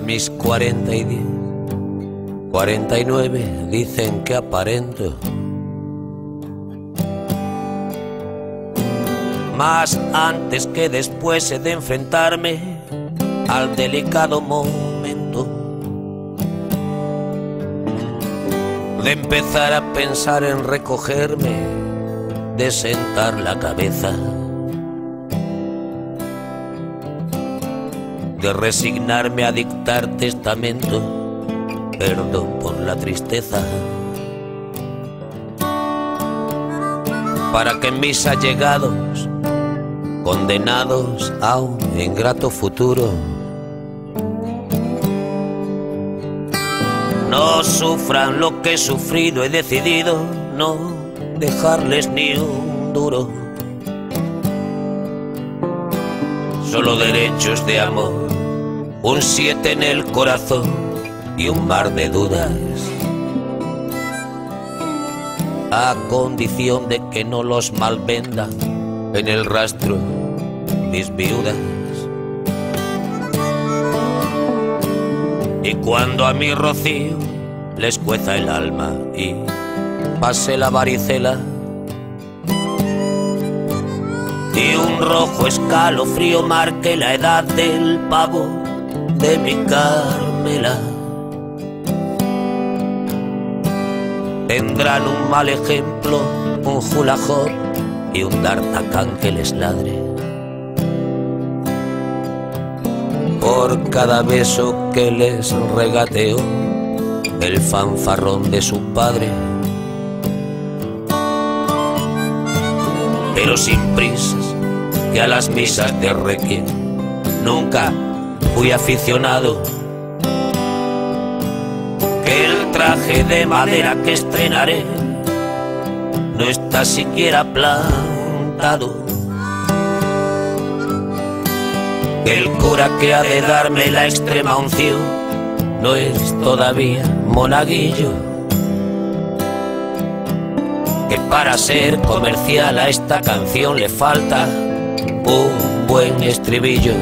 mis cuarenta y diez, cuarenta y nueve dicen que aparento. Más antes que después he de enfrentarme al delicado momento de empezar a pensar en recogerme, de sentar la cabeza. De resignarme a dictar testamento, perdón por la tristeza. Para que mis allegados, condenados a un ingrato futuro, no sufran lo que he sufrido, he decidido no dejarles ni un duro. Solo derechos de amor un siete en el corazón y un mar de dudas. A condición de que no los malvendan en el rastro mis viudas. Y cuando a mi rocío les cueza el alma y pase la varicela, y un rojo escalofrío marque la edad del pavo de mi Carmela. Tendrán un mal ejemplo, un julajor y un d'Artacán que les ladre. Por cada beso que les regateó el fanfarrón de su padre. Pero sin prisas, que a las misas de requiem nunca fui aficionado. Que el traje de madera que estrenaré no está siquiera plantado. Que el cura que ha de darme la extrema unción no es todavía monaguillo. Que para ser comercial a esta canción le falta un buen estribillo.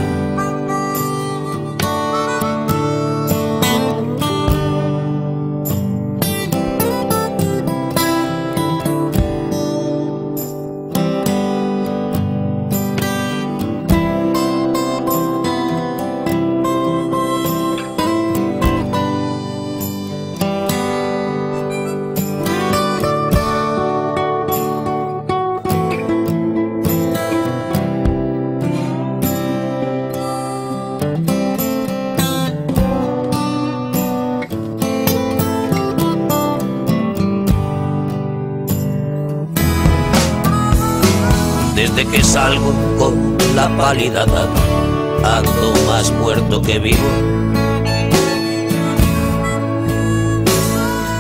Que salgo con la pálida ando más muerto que vivo.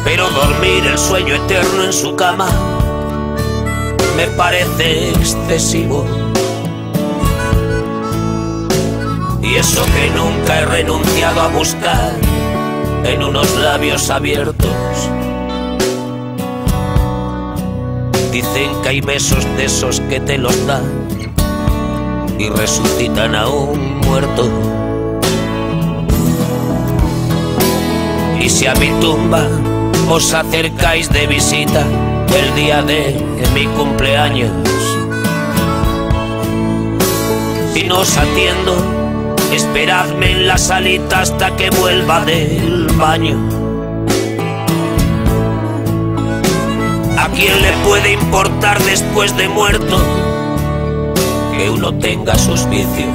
Pero dormir el sueño eterno en su cama me parece excesivo. Y eso que nunca he renunciado a buscar en unos labios abiertos Dicen que hay besos de esos que te los dan y resucitan a un muerto. Y si a mi tumba os acercáis de visita el día de mi cumpleaños y no os atiendo, esperadme en la salita hasta que vuelva del baño. Quién le puede importar después de muerto que uno tenga sus vicios?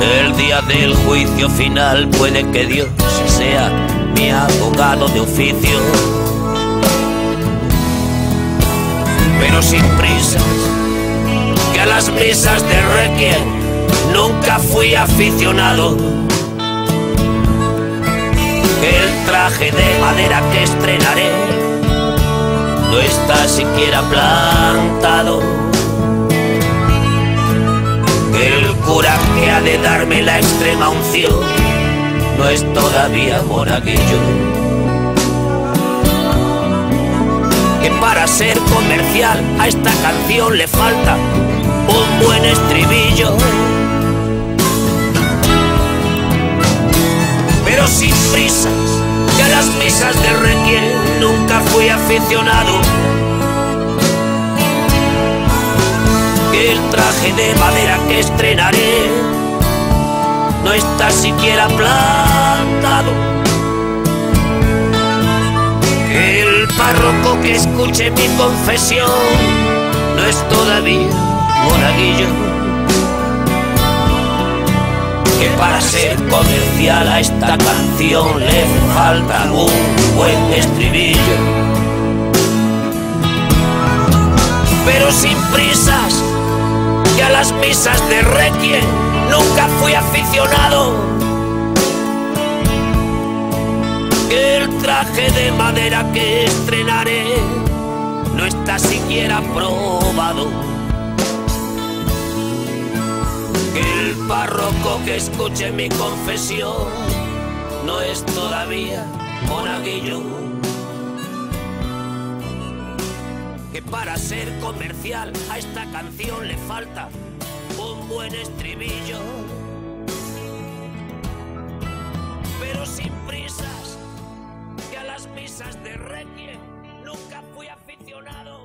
El día del juicio final puede que Dios sea mi abogado de oficio. Pero sin prisas, que a las misas de Requiem nunca fui aficionado el traje de madera que estrenaré no está siquiera plantado. El cura que ha de darme la extrema unción no es todavía monaguillo. Que para ser comercial a esta canción le falta un buen estribillo pero sin prisas, que a las misas de requiem nunca fui aficionado. Que el traje de madera que estrenaré no está siquiera plantado. Que el párroco que escuche mi confesión no es todavía monaguillo que para ser comercial a esta canción le falta un buen estribillo. Pero sin prisas, que a las misas de Requiem nunca fui aficionado. Que el traje de madera que estrenaré no está siquiera probado párroco que escuche mi confesión no es todavía monaguillo. Que para ser comercial a esta canción le falta un buen estribillo. Pero sin prisas, que a las misas de Requiem nunca fui aficionado.